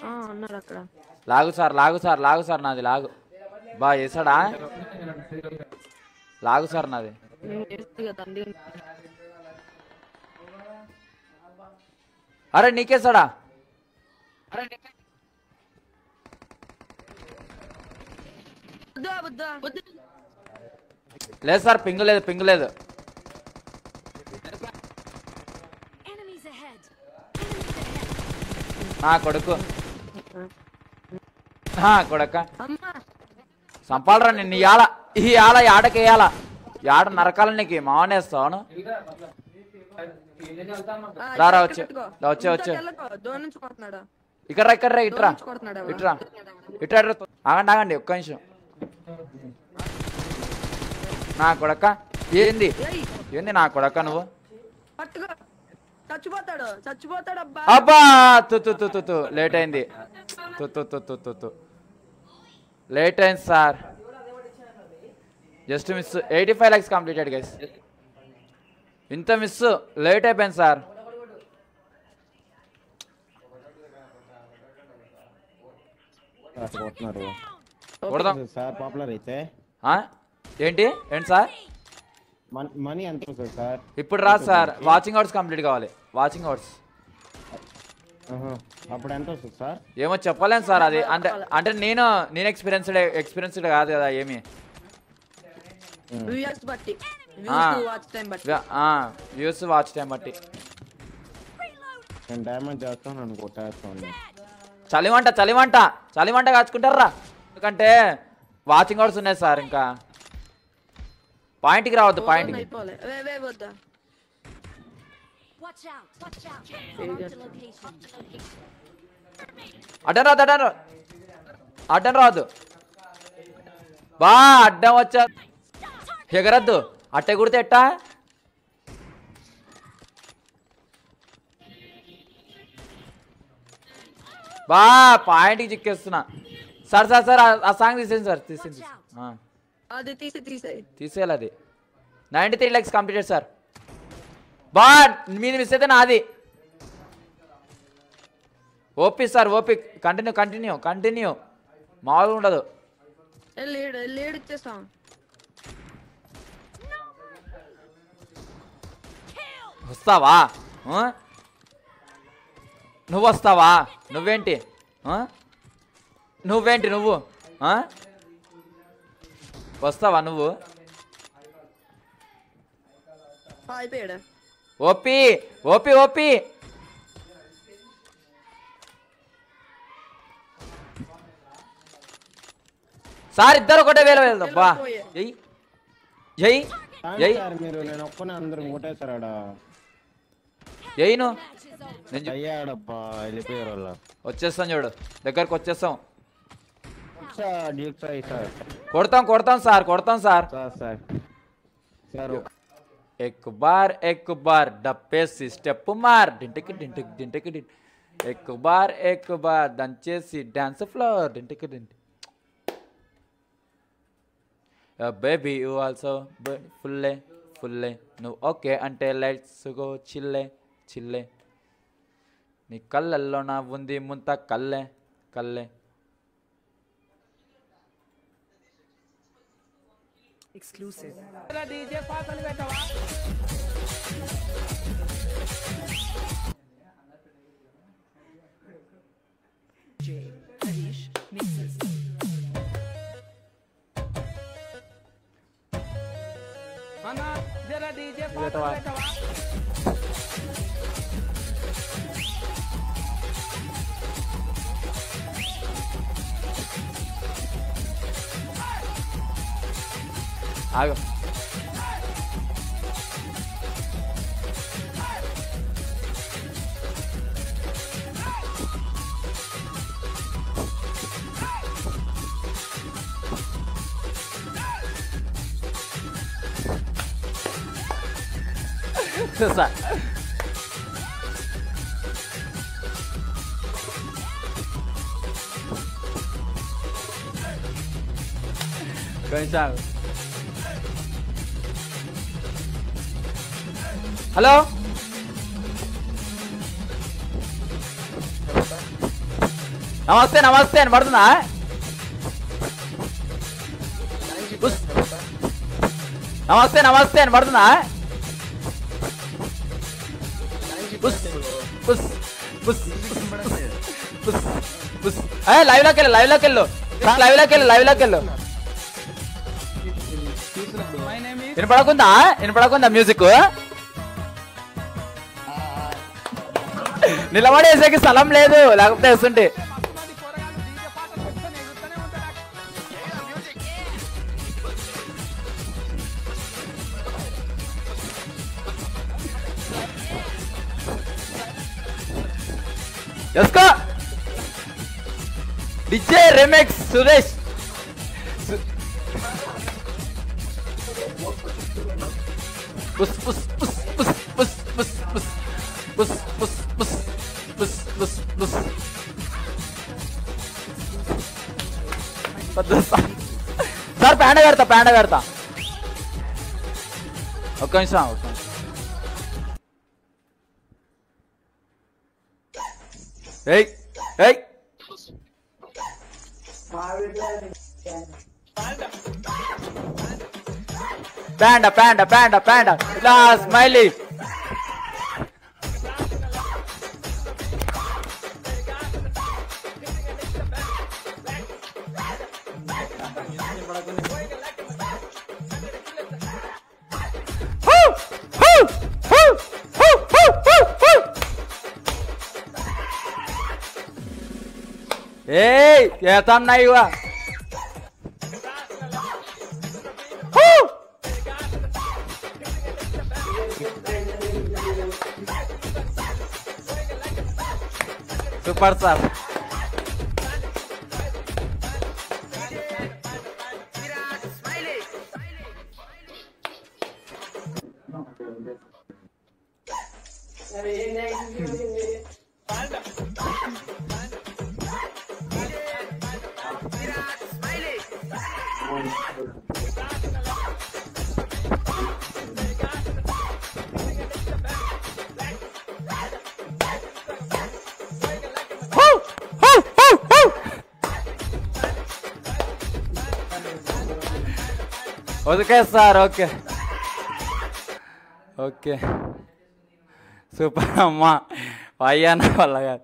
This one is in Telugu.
ఆ, ఉన్నాడు అక్కడ. లాగు సార్ లాగు సార్ లాగు సార్ నాది లాగు. బా వేసాడా లాగు సార్ నాది. అరే నీకేసాడా లేదు సార్ పింగు లేదు పింగు లేదు. నా కొడుకు. కొడక. సంపాలరా నిన్ను ఇయాల ఈ ఆల ఆడకేయాల ఆడ నరకాల నీకు మావనేస్తాను ఆ, రా, రా, ఇక్కడ వచ్చే. వచ్చే, వచ్చే. ఇక్కడ రా, ఇక్కడ రా, ఇట్రా. ఇట్రా. ఇట్రా. ఆగండి ఆగండి ఒక్క నిమిషం. నా కొడక? ఏంది? ఏంది నా కొడక నువ్వు? పట్టుకో. చచ్చిపోతాడు. చచ్చిపోతాడు అబ్బా. తు. లేట్ అయింది. తు తు తు తు తు తు. లేట్ అయింది sir just miss eighty five lakhs completed guys ఇంత మిస్ లేట్ అయిపోయింది సార్ సార్ పాపులర్ అయితే? ఏంటి? ఏంటి సార్ మన్- ఎంత సార్ ఇప్పుడు రా సార్ వాచింగ్ అవర్స్ కంప్లీట్ కావాలి. Watching hours. అప్పుడు ఎంత వస్తుంది సార్? ఏమో చెప్పలేను సార్ అది. అంటే అంటే నేను నేను ఎక్స్పీరియన్స్డ్ ఎక్స్పీరియన్స్డ్ కాదు కదా ఏమి? వ్యూయర్స్ బట్టి. ఆ. వాచ్ టైం బట్టి. వ్యూస్ వాచ్ టైం బట్టి. నేను డ్యామేజ్ చేస్తాను చలిమంట చలిమంట చలిమంట కాచుకుంటారా? ఎందుకంటే వాచింగ్ అవర్స్ ఉన్నాయి సార్ ఇంకా. పాయింట్కి రావద్దు పాయింట్కి అడ్డం రాదు అడ్డం రాదు. అడ్డం రాదు. బా అడ్డం వచ్చా. ఎగరద్దు. అట్టే కుడితే ఎట్టా? బా పాయింట్కి చిక్కేస్తున్నా. సార్ సార్ సార్ ఆ- సాంగ్ తీసేయండి సార్ తీసేయండి తీసేయాలి అది. Ninety three lakhs completed sir. బా మీది మిస్ అయితే నాది. OP sir OP. Continue continue continue మామూలుగా ఉండదు. వస్తావా? నువ్వు వస్తావా? నువ్వేంటి? నువ్వేంటి నువ్వు? వస్తావా నువ్వు? అయిపోయాడు ఓపి ఓపి ఓపి. సార్ ఇద్దరు ఒకటే వేల వేలు బా ఎయ్ ఎయ్ సార్ మీరు నేను ఒక్కనే అందరూ ఆడ నేను చూ- అయ్యాడప్పా వెళ్ళిపోయారు వాళ్ళ వచ్చేస్తాం చూడు దగ్గరకు వచ్చేస్తాం. కొడతాం కొడతాం సార్ కొడతాం సార్ సార్. సార్ సార్ ఎక్ బార్ ఎక్ బార్ డప్పేసి స్టెప్ మార్. డింటికి డింటికి డింటికి డింటి. ఎక్ బార్ ఎక్ బార్ దంచేసి డాన్స్ ఫ్లోర్. డింటికి డింటి. బేబీ యూ ఆల్సో ఫుల్లే ఫుల్లే నువ్వు ఓకే అంటే లైట్స్ గో చిల్లే చిల్లే. నీ కళ్ళల్లో నా ఉంది ముంత కల్లే కల్లే. exclusive. J. Harish mixes. Ana, jara DJ Papa Ayo selesai. Hello? నమస్తే నమస్తే అని పడుతుందా. నమస్తే నమస్తే అని పడుతుందా లైవ్లోకి వెళ్ళు లైవ్లోకి వెళ్ళు. లైవ్లోకి వెళ్ళు లైవ్లోకి వెళ్ళు. వినపడకుందా? వినపడకుందా మ్యూజిక్ నిలబడేసేకి స్థలం లేదు లేకపోతే వేస్తుంటే. ఎస్కో! DJ remix Suresh. పుస్ పుస్ పుస్ పుస్. సార్ సార్ పేండ పెడతా పేండ పెడతా ఒక్క నిమిషం ఒక్క నిమిషం ఏయ్ ఏయ్ ప్యాండ ప్యాండ ప్యాండ ప్యాండ ఇలా స్మైలీ बड़ा ये काम नहीं हुआ super sir okay sir okay okay super அம்மா. பையனா வல்லகார்